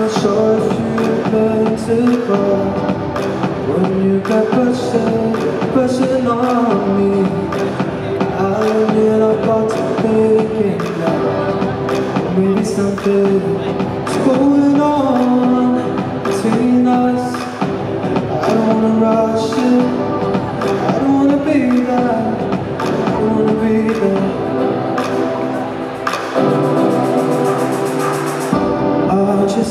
not sure if you meant to go When you got pushing, pushing on me. I ended up to thinking that Maybe something's going on between us. I don't wanna rush it.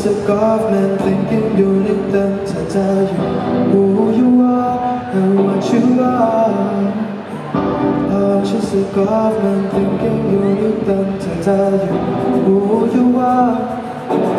Just a government thinking you need them to tell you who you are and what you are. Oh, just a government thinking you need them to tell you who you are.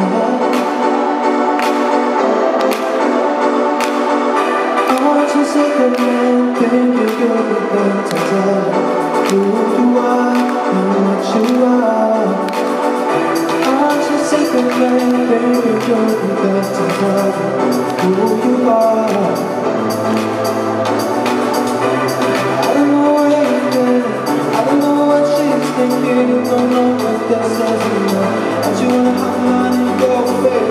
I don't know what she's thinking. Don't know what that says. Know I just wanna hotline in your face Cause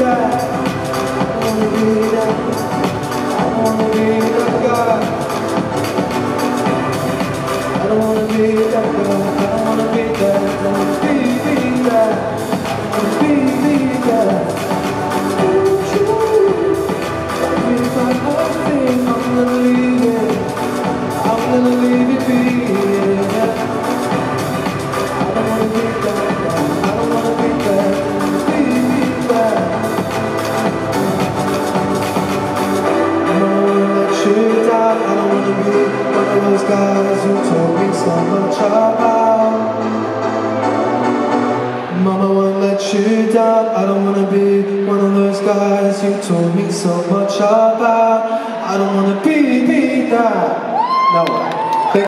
wanna be. I who told me so much about. I don't wanna be, be that No